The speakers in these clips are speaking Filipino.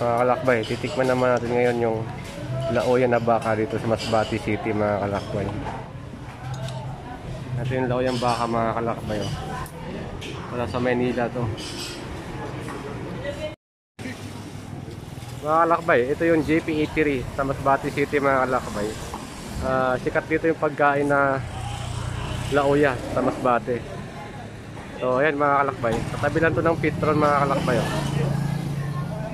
mga kalakbay, titikman naman natin ngayon yung laoya na baka dito sa Masbati City mga kalakbay. Ito yung laoyang baka mga kalakbay. Oh. Wala sa Maynila to. Mga kalakbay, ito yung JP Eatery sa Masbati City mga kalakbay. Ah, sikat dito yung pagkain na laoya sa Masbate. So, ayan mga kalakbay. Katabi lang to ng Pitron mga kalakbay. Oh.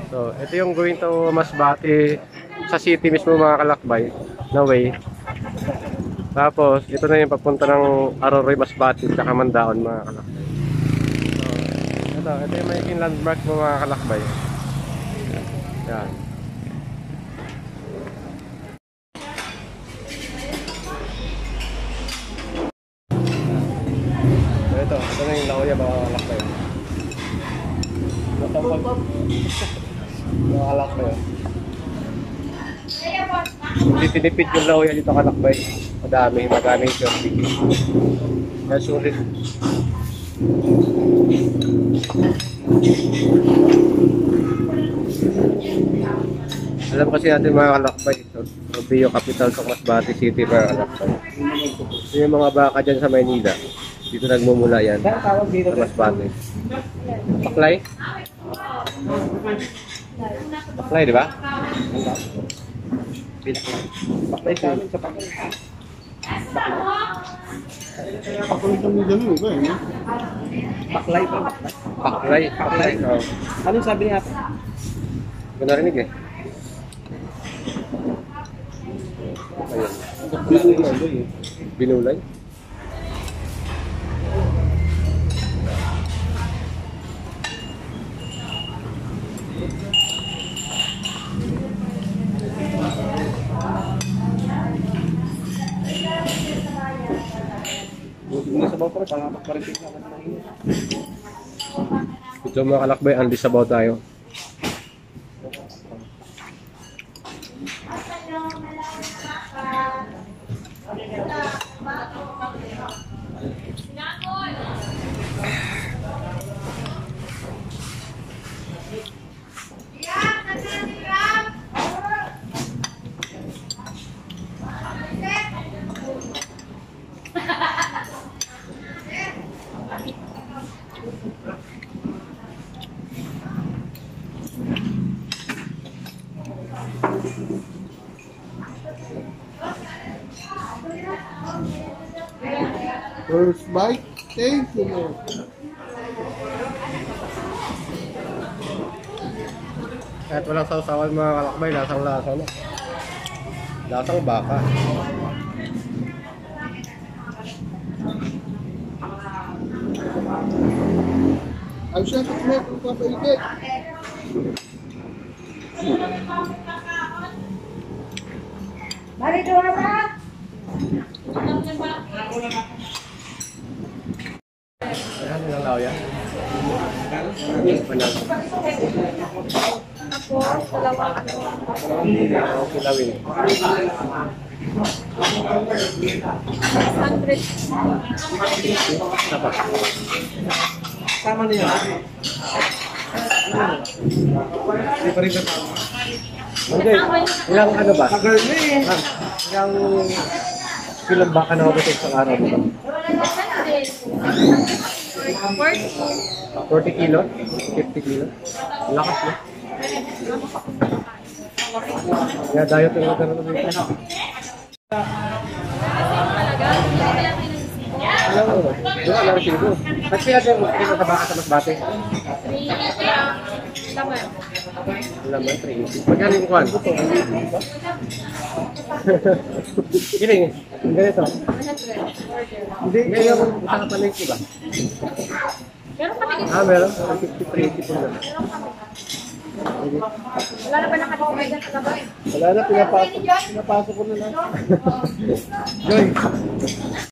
So, ito yung going to Masbate sa city mismo mga kalakbay na way. Tapos, ito na yung papunta ng Aroroy Masbate tsaka Mandaon mga kalakbay. So, ito, ito yung making landmark mo mga kalakbay. Yan. So, ito, ito na yung laoya mga kalakbay. Mga kalakbay. oh. Hindi tinipid yung laoya dito kalakbay. Madami, madami yung shopping. Alam kasi natin mga kalakbay, so, Bio Capital sa Masbate City mga kalakbay. Ito yung mga baka dyan sa Maynila. Dito nagmumula yan. Sa Masbate. Paklay? Paklay, di ba? Paklay sa amin sa paklay. Pakulitan mo dyan mo ba eh? Paklay pa. Paklay. Paklay. Oh. Anong sabi niya? Hindi ko narinig eh. Ayun. Binulay. Buti sa bawah para makaparitin ka na ng Ito mga kalakbay, andi sabaw tayo. First bite, thank you Lord. Kahit walang sausawan mga kalakbay, lasang lasa na. Lasang baka. Ang siya kung kung papaigit. Mari doon na. Ayan, yung lauya. Panag. Tapos, dalawang ano. Ang kilawin. 600. Sapa. Tama na yun. Hindi pa rin ka tama. Hindi. Ilang ano ba? Tagal na eh. Ilang kilang baka na ako sa araw dito? 40. 40 kilo? 50 kilo? Lakas na. Kaya dayo ito lang dito. Alam mo, di ba alam sigo? Ba't kaya tayo magkakita sa baka sa Masbate? Laman. Alam mo, 380. Magkano yung kuhan? Giling, ganito. 100. Hindi, kaya yung isang kapalig ko ba? Meron kami. Ah, meron. 53 po na. Wala na ba nakatipid na kagabay? Wala na, pinapasok. Pinapasok ko na lang. Joy,